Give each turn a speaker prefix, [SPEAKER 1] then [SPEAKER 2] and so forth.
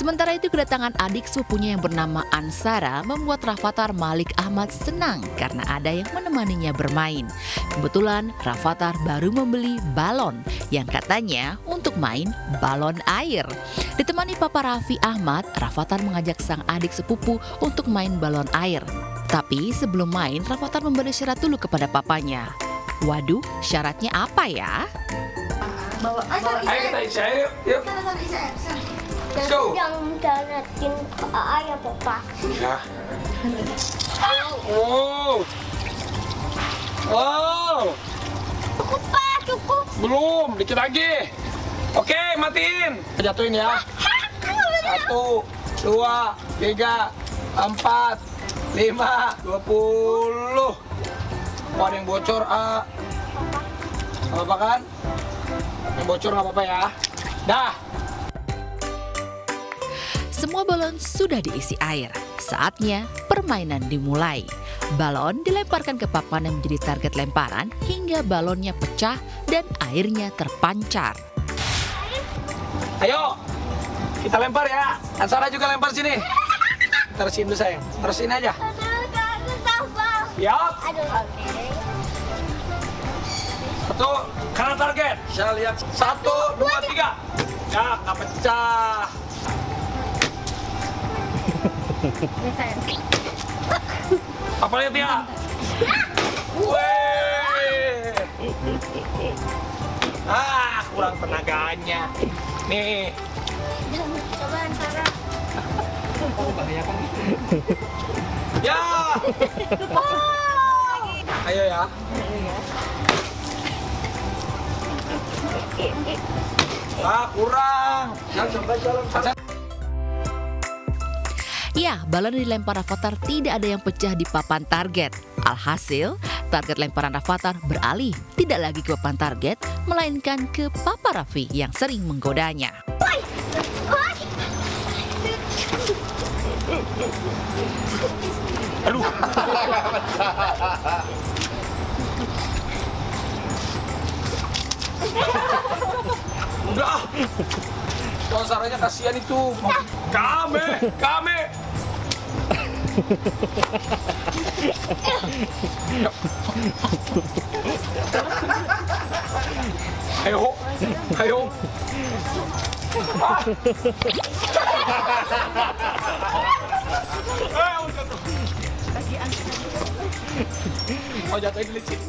[SPEAKER 1] Sementara itu kedatangan adik sepupunya yang bernama Ansara membuat Rafathar Malik Ahmad senang karena ada yang menemaninya bermain. Kebetulan Rafathar baru membeli balon yang katanya untuk main balon air. Ditemani Papa Raffi Ahmad, Rafathar mengajak sang adik sepupu untuk main balon air. Tapi sebelum main, Rafathar memberi syarat dulu kepada papanya. Waduh, syaratnya apa ya?
[SPEAKER 2] Bawa
[SPEAKER 3] Ayo kita isi air yuk. Yuk. Let's
[SPEAKER 4] Jangan danatin ke ayah papa.
[SPEAKER 3] Ya. Oh. Oh.
[SPEAKER 4] Cukup pak, cukup.
[SPEAKER 3] Belum, dikit lagi. Oke, matiin. Jatuhin ya. Satu, dua, tiga, empat, lima, dua puluh. Wah, ada yang bocor, A. Gak apa-apa kan? Yang bocor gak apa-apa ya. Dah.
[SPEAKER 1] Semua balon sudah diisi air. Saatnya permainan dimulai. Balon dilemparkan ke papan yang menjadi target lemparan hingga balonnya pecah dan airnya terpancar.
[SPEAKER 3] Ayo, kita lempar ya. Ansara juga lempar sini. Terusin dulu sayang. Terusin aja.
[SPEAKER 4] Aduh,
[SPEAKER 3] Satu, kanan target. Saya lihat. Satu, dua, tiga. Ya, nggak pecah. Apa lihat ya? Ah, kurang tenaganya. Nih.
[SPEAKER 4] coba Antara.
[SPEAKER 3] Ya. Ayo ya. Ah, kurang.
[SPEAKER 1] Ya, balon yang dilempar Rafathar tidak ada yang pecah di papan target. Alhasil, target lemparan Rafathar beralih tidak lagi ke papan target, melainkan ke Papa Raffi yang sering menggodanya.
[SPEAKER 3] Aduh. Udah. ah. Kalau kasihan itu. Kame, kame. Ayo, ayo. Ah. Eh, udah tuh. Oh jatuhin licin.